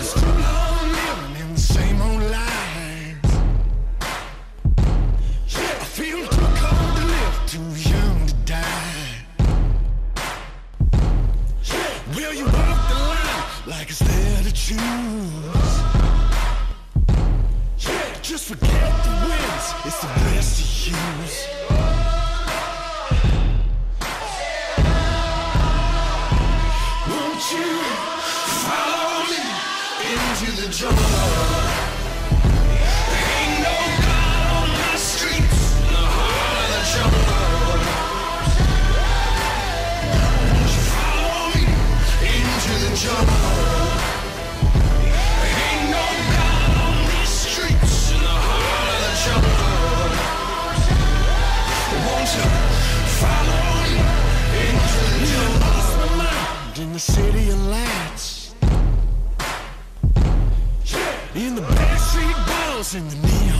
It's too long living in the same old lies. Yeah, I feel too cold to live, too young to die. Yeah, will you walk the line like it's there to choose? Yeah, just forget the wins, it's the best of you. to the jungle. In the backstreet balls in the neon